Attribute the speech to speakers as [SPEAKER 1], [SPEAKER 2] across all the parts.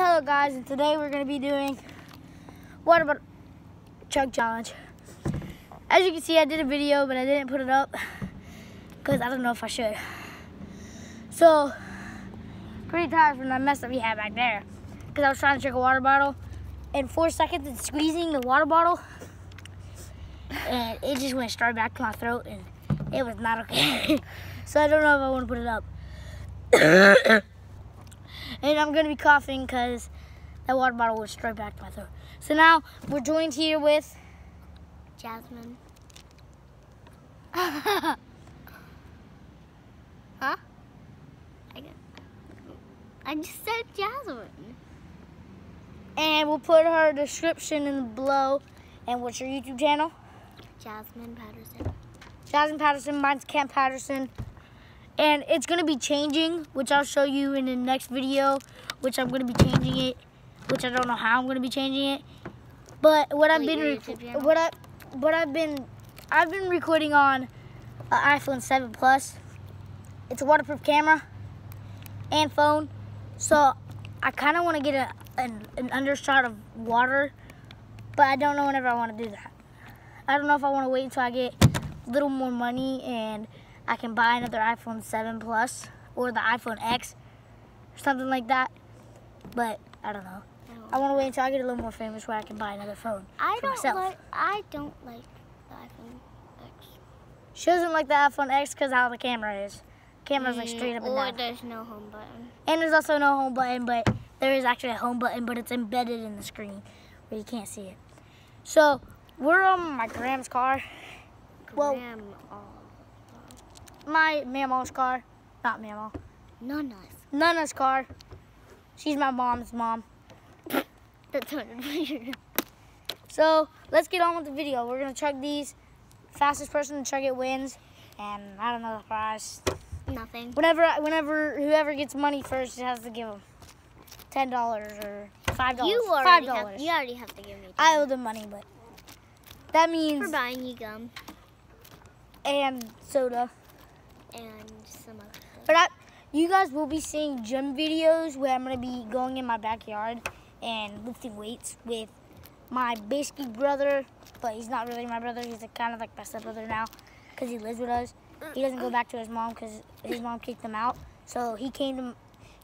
[SPEAKER 1] Hello guys, and today we're going to be doing water bottle chug challenge. As you can see, I did a video, but I didn't put it up because I don't know if I should. So, pretty tired from that mess that we had back there because I was trying to drink a water bottle in four seconds and squeezing the water bottle and it just went straight back to my throat and it was not okay. so I don't know if I want to put it up. And I'm gonna be coughing because that water bottle was straight back to my throat. So now we're joined here with
[SPEAKER 2] Jasmine. huh? I, I just said Jasmine.
[SPEAKER 1] And we'll put her description in the below. And what's your YouTube channel?
[SPEAKER 2] Jasmine Patterson.
[SPEAKER 1] Jasmine Patterson. Mine's Kent Patterson. And it's going to be changing, which I'll show you in the next video, which I'm going to be changing it, which I don't know how I'm going to be changing it. But what I've been what I what I've been I've been recording on an iPhone 7 Plus. It's a waterproof camera and phone. So I kind of want to get a, an, an undershot of water, but I don't know whenever I want to do that. I don't know if I want to wait until I get a little more money and I can buy another iPhone 7 Plus or the iPhone X or something like that. But I don't know. I want to wait until I get a little more famous where I can buy another phone
[SPEAKER 2] I
[SPEAKER 1] for
[SPEAKER 2] don't
[SPEAKER 1] myself.
[SPEAKER 2] like. I don't like the iPhone X.
[SPEAKER 1] She doesn't like the iPhone X because how the camera is. Camera's like straight up and
[SPEAKER 2] or there's no home button.
[SPEAKER 1] And there's also no home button, but there is actually a home button, but it's embedded in the screen where you can't see it. So we're on my Graham's car. Well-
[SPEAKER 2] Grandma.
[SPEAKER 1] My Mama's car. Not Mama.
[SPEAKER 2] Nana's.
[SPEAKER 1] Nana's car. She's my mom's mom.
[SPEAKER 2] That sounded weird.
[SPEAKER 1] So let's get on with the video. We're gonna chug these. Fastest person to chug it wins. And I don't know the prize.
[SPEAKER 2] Nothing.
[SPEAKER 1] Whenever, whenever, whoever gets money first has to give them ten dollars or five dollars.
[SPEAKER 2] You already have.
[SPEAKER 1] dollars.
[SPEAKER 2] You already have to give me.
[SPEAKER 1] 10.
[SPEAKER 2] I
[SPEAKER 1] owe them money, but that means
[SPEAKER 2] buying you gum
[SPEAKER 1] and soda.
[SPEAKER 2] And some other stuff.
[SPEAKER 1] But I, you guys will be seeing gym videos where I'm gonna be going in my backyard and lifting weights with my basically brother, but he's not really my brother. He's kind of like my stepbrother now because he lives with us. He doesn't go back to his mom because his mom kicked him out. So he came to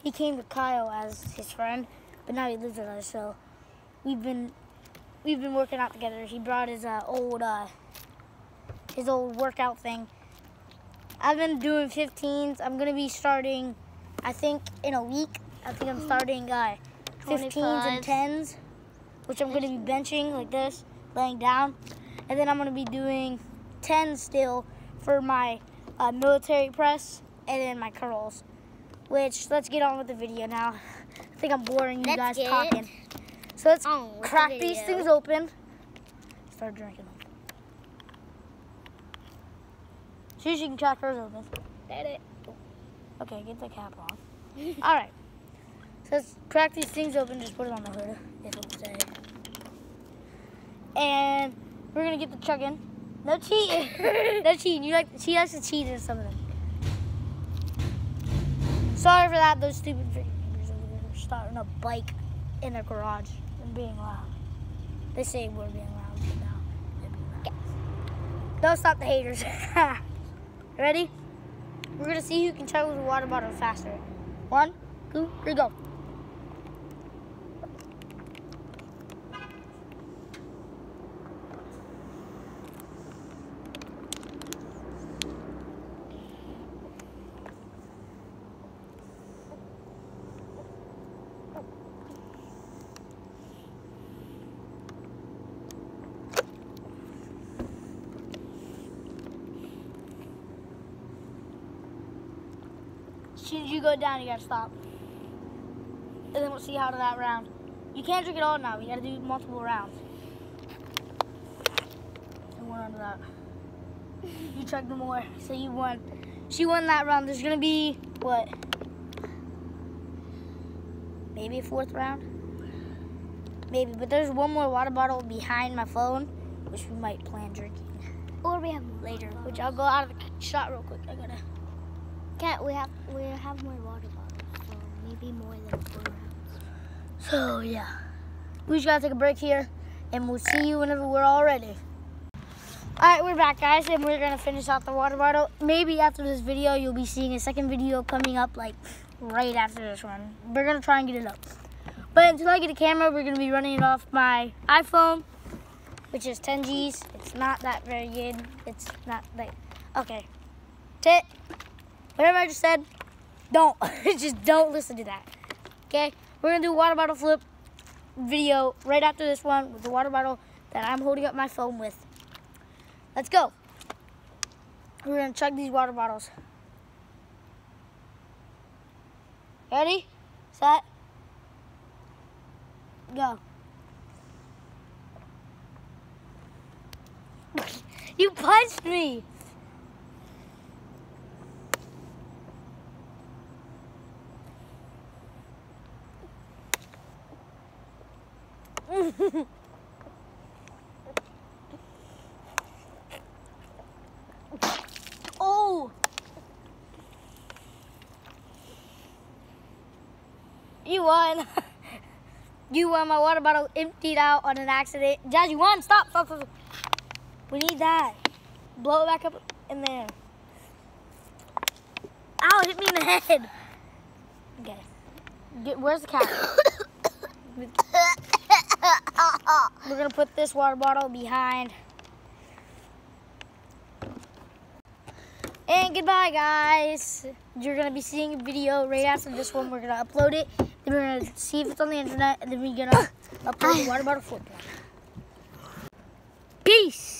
[SPEAKER 1] he came to Kyle as his friend, but now he lives with us. So we've been we've been working out together. He brought his uh, old uh, his old workout thing. I've been doing 15s. I'm gonna be starting, I think, in a week. I think I'm starting uh, 15s and 10s, which I'm gonna be benching like this, laying down, and then I'm gonna be doing 10s still for my uh, military press and then my curls. Which let's get on with the video now. I think I'm boring you
[SPEAKER 2] Let's
[SPEAKER 1] guys talking. So let's
[SPEAKER 2] with the
[SPEAKER 1] crack these things open. Start drinking if you can crack hers open.
[SPEAKER 2] Did it.
[SPEAKER 1] Okay, get the cap off. All right. So let's crack these things open. Just put it on the hood. If it'll say. And we're gonna get the chugging. No cheating. no cheating. You like she likes to cheat in some of them. Sorry for that. Those stupid neighbors over there are starting a bike in their garage and being loud. They say we're being loud, but now they're being loud. Don't stop the haters. Ready? We're gonna see who can chug the water bottle faster. One, two, three, go. As soon as you go down, you gotta stop. And then we'll see how to that round. You can't drink it all now. You gotta do multiple rounds. And one under that. You chugged the more, so you won. She won that round. There's gonna be what? Maybe a fourth round. Maybe, but there's one more water bottle behind my phone, which we might plan drinking
[SPEAKER 2] Or we have
[SPEAKER 1] later. Which I'll go out of the shot real quick. I gotta.
[SPEAKER 2] Can't we have we have more water bottles, so maybe more than four rounds.
[SPEAKER 1] Oh yeah. We just gotta take a break here, and we'll see you whenever we're all ready. All right, we're back, guys, and we're gonna finish out the water bottle. Maybe after this video, you'll be seeing a second video coming up, like right after this one. We're gonna try and get it up. But until I get a camera, we're gonna be running it off my iPhone, which is 10 Gs. It's not that very good. It's not like okay. Tit. Whatever I just said, don't just don't listen to that. Okay, we're gonna do a water bottle flip video right after this one with the water bottle that I'm holding up my phone with. Let's go. We're gonna chug these water bottles. Ready, set, go. you punched me. oh. You won. you won. My water bottle emptied out on an accident. Jazz, you won. Stop, stop, stop. We need that. Blow it back up in there. Ow, it hit me in the head. Okay. Get, where's the cat? We're gonna put this water bottle behind. And goodbye, guys. You're gonna be seeing a video right after this one. We're gonna upload it. Then we're gonna see if it's on the internet, and then we're gonna upload the water bottle. Peace.